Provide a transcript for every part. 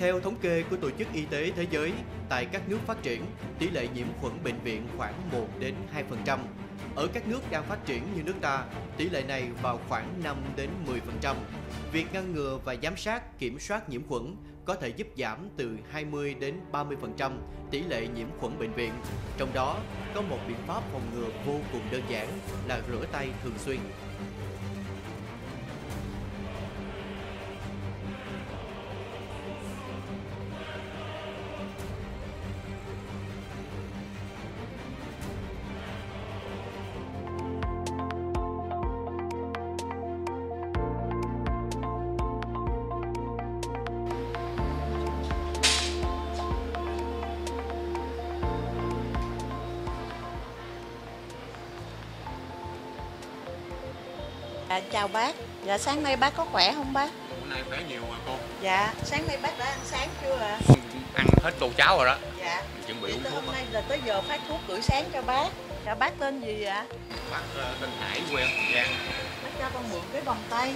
Theo thống kê của Tổ chức Y tế Thế giới, tại các nước phát triển, tỷ lệ nhiễm khuẩn bệnh viện khoảng 1 đến 2%. Ở các nước đang phát triển như nước ta, tỷ lệ này vào khoảng 5 đến 10%. Việc ngăn ngừa và giám sát, kiểm soát nhiễm khuẩn có thể giúp giảm từ 20 đến 30% tỷ lệ nhiễm khuẩn bệnh viện. Trong đó, có một biện pháp phòng ngừa vô cùng đơn giản là rửa tay thường xuyên. Dạ, chào bác. Dạ sáng nay bác có khỏe không bác? Hôm nay khỏe nhiều mà cô Dạ, sáng nay bác đã ăn sáng chưa ạ? Ăn hết tô cháo rồi đó Dạ. Mình chuẩn bị uống thuốc hôm nay là tới giờ phát thuốc gửi sáng cho bác. Dạ bác tên gì ạ? Bác ờ, tên Hải quê Hậu Giang Bác cho con mượn cái vòng tay.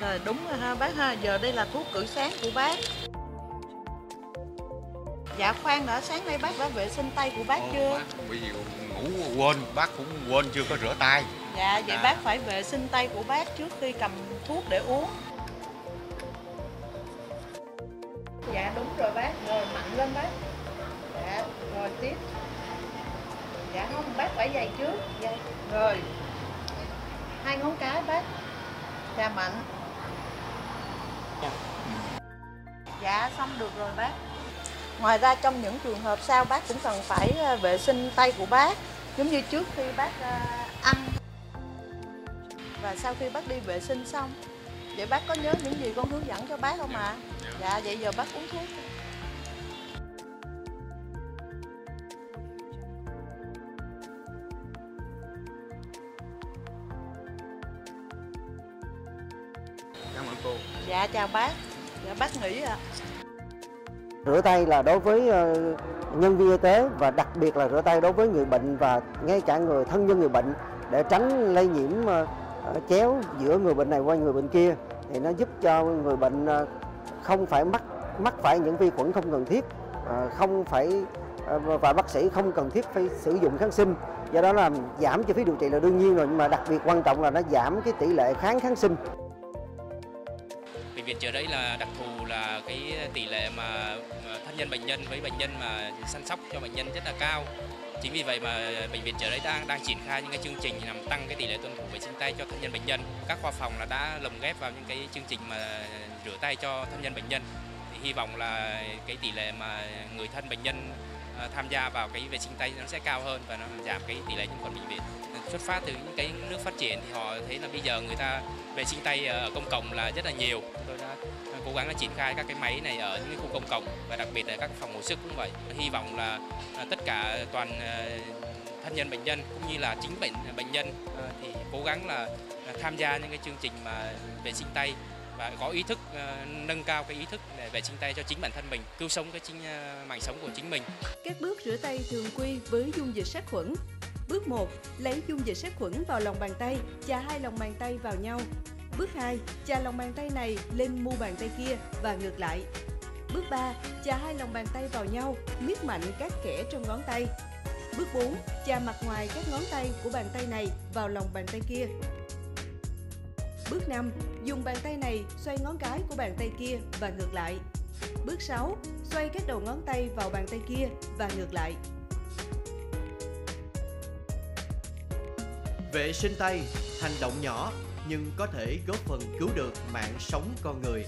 Rồi đúng rồi ha bác ha, giờ đây là thuốc gửi sáng của bác. Dạ khoan đã sáng nay bác đã vệ sinh tay của bác Ô, chưa? Bác bị ngủ quên Bác cũng quên chưa có rửa tay Dạ, vậy À. bác phải vệ sinh tay của bác trước khi cầm thuốc để uống. Dạ đúng rồi bác, rồi mạnh lên bác. Dạ, rồi tiếp. Dạ không, bác phải giày trước. Giày. Rồi. Hai ngón cái bác. Dạ mạnh. Dạ xong được rồi bác. Ngoài ra trong những trường hợp sau bác cũng cần phải ờ, vệ sinh tay của bác giống như trước khi bác ờ, ăn và sau khi bác đi vệ sinh xong vậy bác có nhớ những gì con hướng dẫn cho bác không ạ? Dạ vậy giờ bác uống thuốc. Cảm ơn cô. Dạ chào bác. Dạ bác nghỉ ạ. Rửa tay là đối với ờ, nhân viên y tế và đặc biệt là rửa tay đối với người bệnh và ngay cả người thân nhân người bệnh để tránh lây nhiễm ờ, Ờ, chéo giữa người bệnh này qua người bệnh kia thì nó giúp cho người bệnh ờ, không phải mắc mắc phải những vi khuẩn không cần thiết, ờ, không phải và bác sĩ không cần thiết phải sử dụng kháng sinh. Do đó là giảm chi phí điều trị là đương nhiên rồi nhưng mà đặc biệt quan trọng là nó giảm cái tỷ lệ kháng kháng sinh. bệnh viện chợ đấy là đặc thù là cái tỷ lệ mà thân nhân bệnh nhân với bệnh nhân mà săn sóc cho bệnh nhân rất là cao chính vì vậy mà bệnh viện chợ đấy đang đang triển khai những cái chương trình nhằm tăng cái tỷ lệ tuân thủ vệ sinh tay cho thân nhân bệnh nhân. Các khoa phòng là đã lồng ghép vào những cái chương trình mà rửa tay cho thân nhân bệnh nhân. Thì hy vọng là cái tỷ lệ mà người thân bệnh nhân Ờ, tham gia vào cái vệ sinh tay nó sẽ cao hơn và nó giảm cái tỷ lệ nhiễm khuẩn bệnh viện. Ờ, xuất phát từ những cái nước phát triển thì họ thấy là bây giờ người ta vệ sinh tay ờ, ở công cộng là rất là nhiều. Chúng tôi đã cố gắng là triển khai các cái máy này ở những cái khu công cộng và đặc biệt là các phòng hồi sức cũng vậy. Hy vọng là tất cả toàn thân nhân bệnh nhân cũng như là chính bệnh bệnh nhân thì cố gắng là tham gia những cái chương trình mà vệ sinh tay và có ý thức ờ, nâng cao cái ý thức để vệ sinh tay cho chính bản thân mình cứu sống cái chính ờ, mạng sống của chính mình Các bước rửa tay thường quy với dung dịch sát khuẩn. Bước 1. Lấy dung dịch sát khuẩn vào lòng bàn tay, chà hai lòng bàn tay vào nhau. Bước 2. Chà lòng bàn tay này lên mu bàn tay kia và ngược lại. Bước 3. Chà hai lòng bàn tay vào nhau, miết mạnh các kẽ trong ngón tay. Bước 4. Chà mặt ngoài các ngón tay của bàn tay này vào lòng bàn tay kia. Bước 5. Dùng bàn tay này xoay ngón cái của bàn tay kia và ngược lại. Bước 6. Xoay các đầu ngón tay vào bàn tay kia và ngược lại. Vệ sinh tay, hành động nhỏ nhưng có thể góp phần cứu được mạng sống con người.